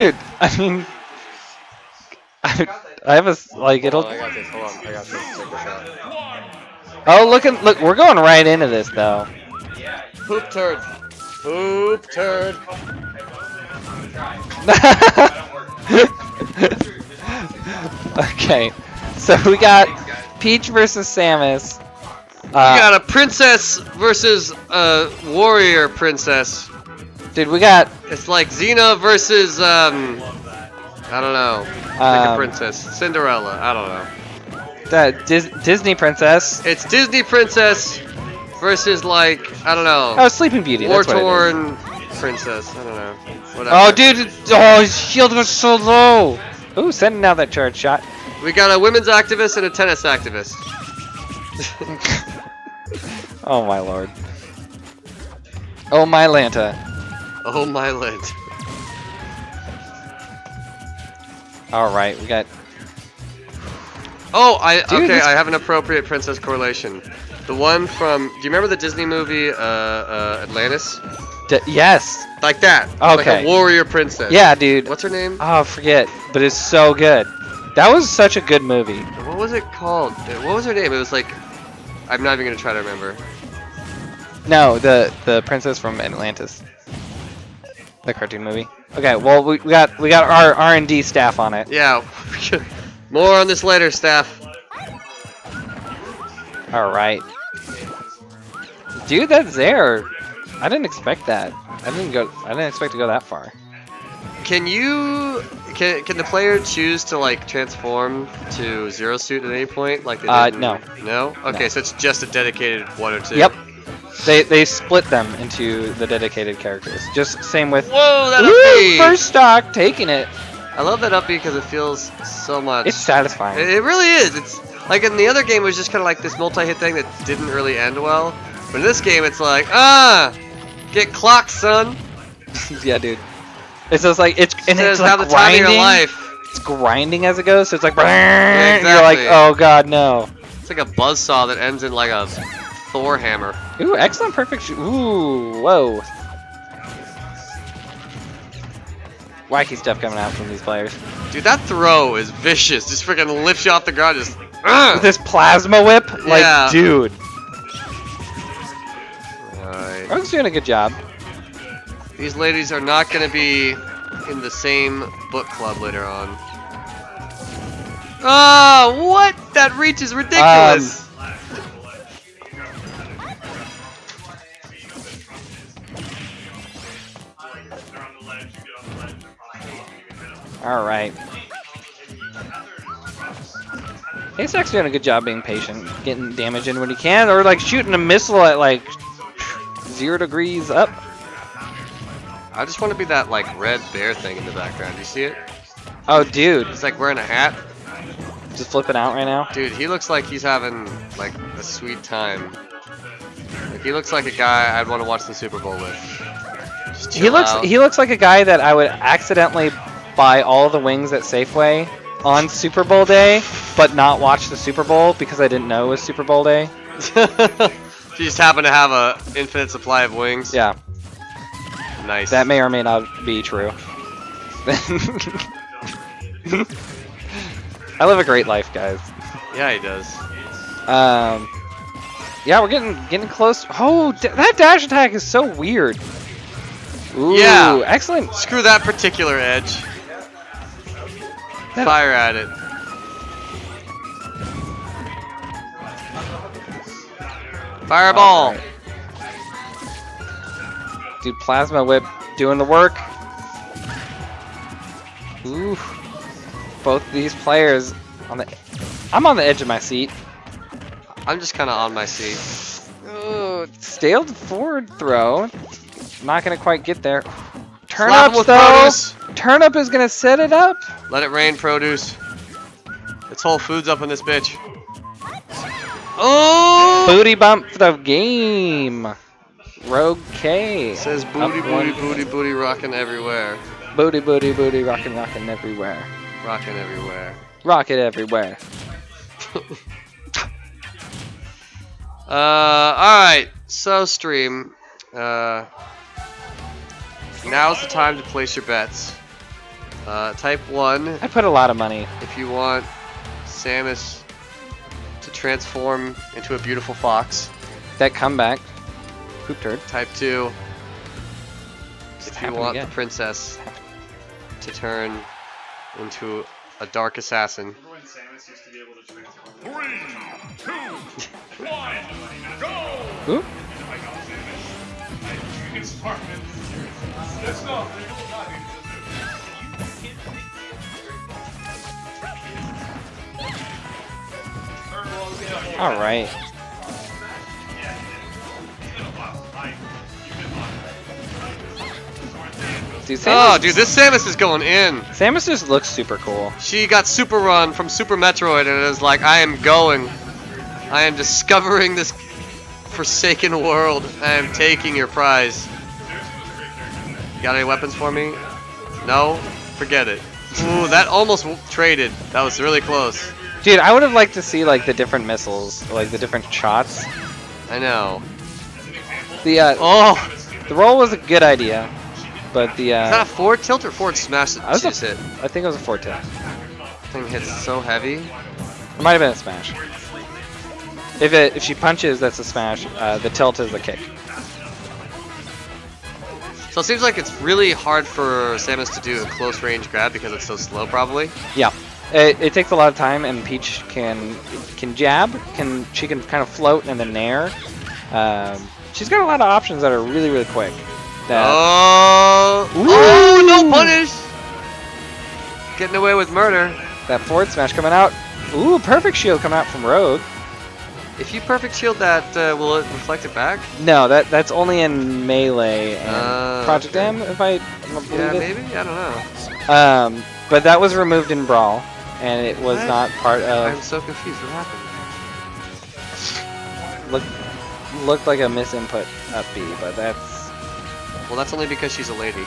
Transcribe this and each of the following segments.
Dude, I mean, I, I have a like it'll. Hold on, I got this. Hold on. I got this. Check this out. Oh, look at look, we're going right into this though. Poop turd. Poop turd. okay, so we got Peach versus Samus. We Uh, got a princess versus a warrior princess. Dude, we got It's like Xena versus um, I don't know, like a um, princess, Cinderella. I don't know. That Dis- Disney princess. It's Disney princess versus like I don't know, Oh, Sleeping Beauty. war That's what it is. torn princess. I don't know. Whatever. Oh, dude! Oh, his shield was so low. Ooh, sending out that charge shot. We got a women's activist and a tennis activist. Oh my lord. Oh my Lanta. Oh my lid. All right, we got. Oh, I Dude, okay. this- I have an appropriate princess correlation. The one from. Do you remember the Disney movie uh, uh, Atlantis? D- yes. Like that. Like Okay. a warrior princess. Yeah, dude. What's her name? Oh, I forget, but it's so good. That was such a good movie. What was it called? What was her name? It was like. I'm not even gonna try to remember. No, the the princess from Atlantis, the cartoon movie. Okay, well we, we got we got our R and D staff on it. Yeah. More on this later, staff. All right, dude, that's there. I didn't expect that. I didn't go. I didn't expect to go that far. Can you can can the player choose to like transform to zero suit at any point? Like they Uh, no. No. Okay, No. so it's just a dedicated one or two. Yep. They they split them into the dedicated characters. Just same with. Whoa, that Woo, first stock taking it. I love that upbeat because it feels so much. It's satisfying. It, it really is. It's like in the other game it was just kind of like this multi-hit thing that didn't really end well. But in this game it's like ah, get clocked, son. yeah, dude. It's just like it's and Says it's like have the time of grinding. your life. It's grinding as it goes, so it's like. and You're like, oh god, no. It's like a buzzsaw that ends in like a Thor hammer. Ooh, excellent, perfect. Ooh, whoa. Wacky stuff coming out from these players. Dude, that throw is vicious. Just freaking lifts you off the ground. Just. With this plasma whip, like, Yeah. dude. Alright. Rogue's doing a good job. These ladies are not going to be in the same book club later on. Oh, what? That reach is ridiculous. All right. Asax doing a good job being patient, getting damage in when he can, or like shooting a missile at like zero degrees up. I just want to be that like red bear thing in the background. You see it? Oh, dude, He's like wearing a hat. just flipping out right now. Dude, he looks like he's having like a sweet time. Like, he looks like a guy I'd want to watch the Super Bowl with. He looks out. he looks like a guy that I would accidentally buy all the wings at Safeway on Super Bowl day, but not watch the Super Bowl because I didn't know it was Super Bowl day. you just happen to have a infinite supply of wings. Yeah, Nice. that may or may not be true. I live a great life, guys. Yeah, he does. Um, yeah, we're getting getting close. Oh, d- that dash attack is so weird. Ooh, Yeah. excellent. Screw that particular edge. That- Fire at it. Fireball. Alright. Dude, Plasma Whip doing the work. Ooh. Both these players on the I'm on the edge of my seat. I'm just kind of on my seat. Ooh, staled forward throw. Not gonna quite get there. Turn up though. produce. Turnip is gonna set it up. Let it rain produce. It's Whole Foods up in this bitch. Oh! Booty bump for the game. Rogue K. Says Up booty, booty, one. booty, booty, rocking everywhere. Booty, booty, booty, rocking, rocking everywhere. Rocking everywhere. Rocket everywhere. Uh, alright. So, stream. Uh, now's the time to place your bets. Uh, type 1 I put a lot of money. if you want Samus to transform into a beautiful fox. That comeback. Poop turd. Type 2 It's if you want again. the princess to turn into a dark assassin. Remember when Samus used to be able to transform? Three, two, one, go! Ooh. Right. Dude, Samus, Oh, dude, this Samus is going in. Samus just looks super cool. She got Super Run from Super Metroid and it is like, I am going. I am discovering this forsaken world. I am taking your prize. Got any weapons for me? No? Forget it. Ooh, that almost traded. That was really close. Dude, I would have liked to see like the different missiles, like the different shots. I know. The uh, Oh! the roll was a good idea, but the Is that a uh, forward tilt or forward smash that I was a- hit? I think it was a four tilt. Thing hits so heavy. It might have been a smash. If it if she punches, that's a smash. Uh, the tilt is a kick. So it seems like it's really hard for Samus to do a close range grab because it's so slow, probably. Yeah, it, it takes a lot of time, and Peach can can jab, can she can kind of float and then nair. Um, she's got a lot of options that are really really quick. That Oh! Oh, no punish! Getting away with murder. that forward smash coming out. Ooh, perfect shield coming out from Rogue. If you perfect shield that, uh, will it reflect it back? No, that that's only in melee and Uh, Project okay. M, if I believe Yeah, it. maybe? I don't know. Um, but that was removed in Brawl, and it was What? not part of. I'm so confused. What happened? Looked looked like a misinput up B, but that's Well, that's only because she's a lady.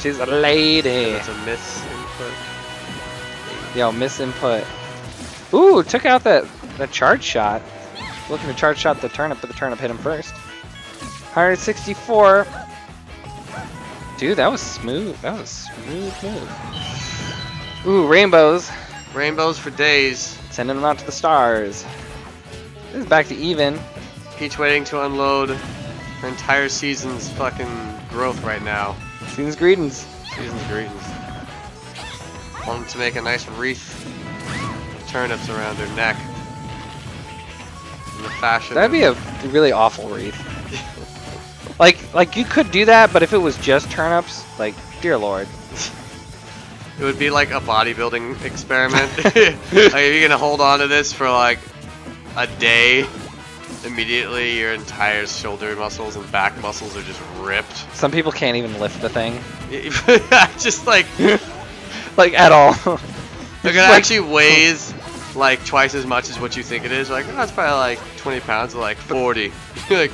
she's a lady. That's a miss input. Yo, misinput. Ooh, took out that that charge shot. Looking to charge shot the turnip, but the turnip hit him first. 164. Dude, that was smooth. That was a smooth move. Ooh, rainbows. Rainbows for days. Sending them out to the stars. This is back to even. Peach waiting to unload her entire season's fucking growth right now. Season's greetings. Season's greetings. Wanted to make a nice wreath of turnips around her neck. In the fashion. That'd be a really awful wreath. like, like you could do that, but if it was just turnips, like, dear lord. It would be like a bodybuilding experiment. like if you're gonna hold on to this for like a day, immediately your entire shoulder muscles and back muscles are just ripped. Some people can't even lift the thing, just like like at all. Like it actually weighs like twice as much as what you think it is. Like, oh, that's probably like 20 pounds, or like 40. You're like,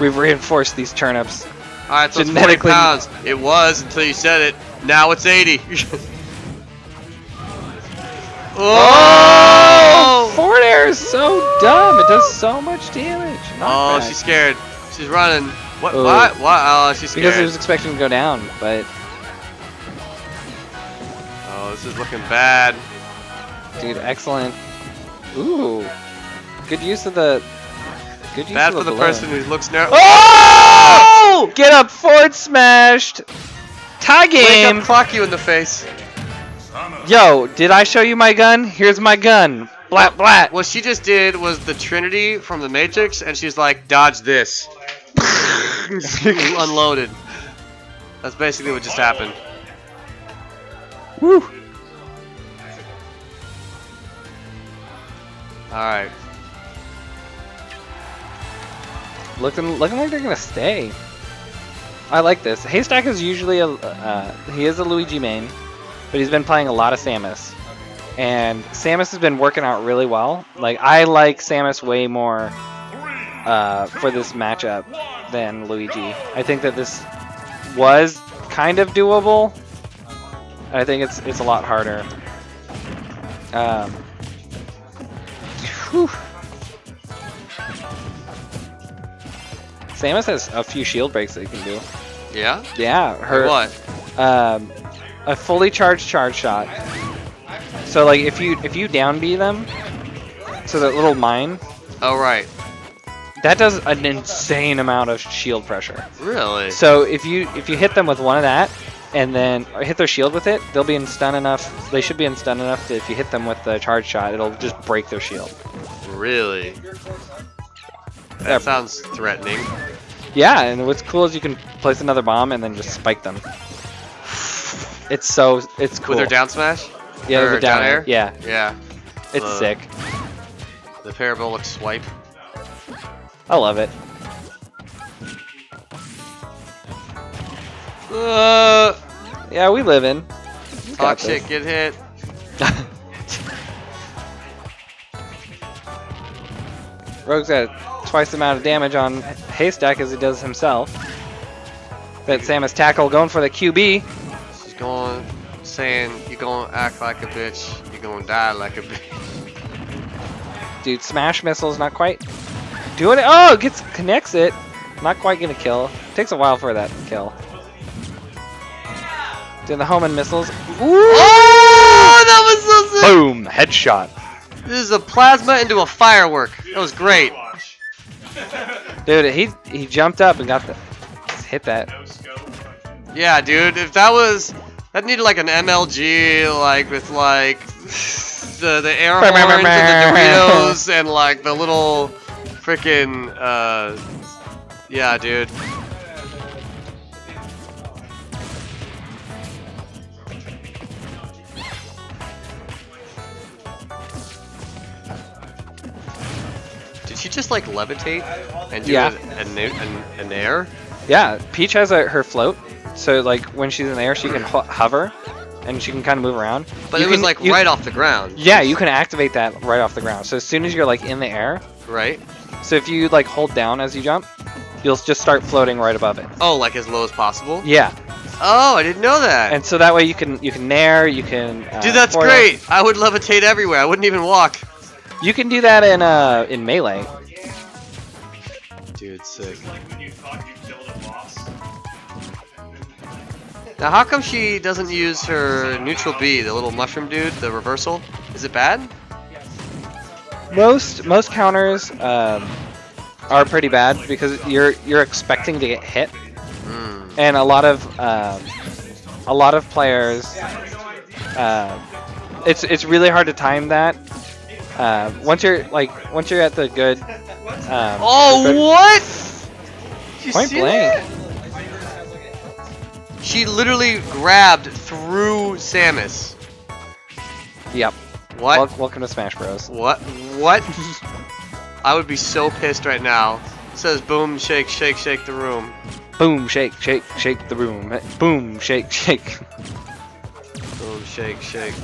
We've reinforced these turnips. all right, so it's 40 Genetically- pounds. It was until you said it. Now it's 80. oh! oh! Forward air is so dumb. It does so much damage. Oh, Knockback. she's scared. She's running. What? Ooh. What? What? Oh, she's scared. because it was expecting to go down, but Oh, this is looking bad. dude, excellent. Ooh, good use of the. Good use Bad of for the balloon. person who looks narrow. Oh! oh! Get up, forward smashed. Wake game. up, clock you in the face. Yo, did I show you my gun? Here's my gun. Blat blat. What she just did was the Trinity from the Matrix, and she's like, dodge this. Unloaded. That's basically what just happened. Woo. Alright. Looking, looking like they're gonna stay. I like this. Haystack is usually a, uh, he is a Luigi main, but he's been playing a lot of Samus, and Samus has been working out really well. Like I like Samus way more uh, for this matchup than Luigi. I think that this was kind of doable. I think it's it's a lot harder. Um, whew. Samus has a few shield breaks that you can do. Yeah? Yeah, her what? um, a fully charged charge shot. So like if you if you down B them, so that little mine, Oh right. that does an insane amount of shield pressure. Really? So if you if you hit them with one of that, and then hit their shield with it, they'll be in stun enough. They should be in stun enough that if you hit them with the charge shot, it'll just break their shield. Really? That sounds threatening. Yeah, and what's cool is you can place another bomb and then just spike them. It's so it's cool. With their down smash? yeah, with or down down air. Yeah, Yeah. it's Uh, sick. The parabolic swipe. I love it. Uh, Yeah, we live in. We talk shit, get hit. Rogue's got twice the amount of damage on Haystack as he does himself. Bet Samus tackle going for the QB. She's going, saying, you're gonna act like a bitch, you're gonna die like a bitch. Dude, smash missiles not quite doing it. Oh, gets connects it. Not quite gonna kill. Takes a while for that to kill. Doing the homing missiles. Ooh! Oh, that was so sick! Boom! Headshot. This is a plasma into a firework. That was great. Dude, he he jumped up and got the hit that. No. Yeah, dude, if that was... That needed like an MLG, like, with like... The, the air horns and the Doritos and like the little freaking uh yeah dude she just like levitate and do Yeah. an, an, an air? Yeah, Peach has a, her float, so like when she's in the air, she can ho- hover, and she can kind of move around. But You it was like you- right off the ground, Yeah, you can activate that right off the ground. So as soon as you're like in the air, right? so if you like hold down as you jump, you'll just start floating right above it. Oh, like as low as possible? Yeah, Oh, I didn't know that. and so that way you can you can nair, you can. Uh, Dude, that's great. I would levitate everywhere. I wouldn't even walk. You can do that in uh in melee. Dude, sick. Like when you thought you killed a boss. Now, how come she doesn't use her neutral B, the little mushroom dude, the reversal? Is it bad? Most most counters um, are pretty bad because you're you're expecting to get hit, Hmm. and a lot of um, a lot of players. Uh, it's it's really hard to time that. Uh, once you're like once you're at the good. Um, Oh, good- what? Did Point blank. that? She literally grabbed through Samus. Yep. What? Wel- welcome to Smash Bros. What? What? I would be so pissed right now. It says boom, shake, shake, shake the room. Boom, shake, shake, shake the room. Boom, shake, shake. Boom, shake, shake.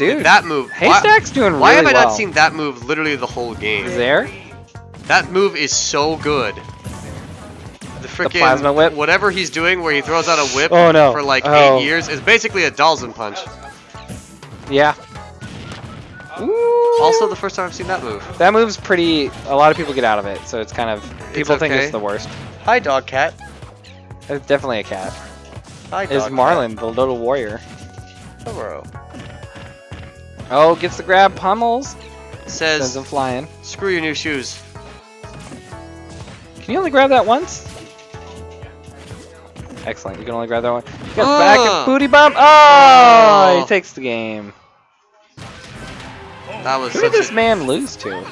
Dude, That move. Haystack's doing Why, why have I well. not seen that move literally the whole game? there? That move is so good. The freaking plasma whip? whatever he's doing, where he throws out a whip Oh, no. for like Oh. eight years, is basically a Falcon punch. Yeah. Ooh. Also, the first time I've seen that move. that move's pretty. A lot of people get out of it, so it's kind of people think okay. it's the worst. Hi, dog cat. It's definitely a cat. Hi, Is dog Marlin the little warrior? Cat. Hello. Oh, gets the grab, pummels, sends Says, him flying. screw your new shoes. Can you only grab that once? Excellent. You can only grab that one. He gets Ah. back and booty bump. Oh, Oh. he takes the game. That was Who did this man lose to?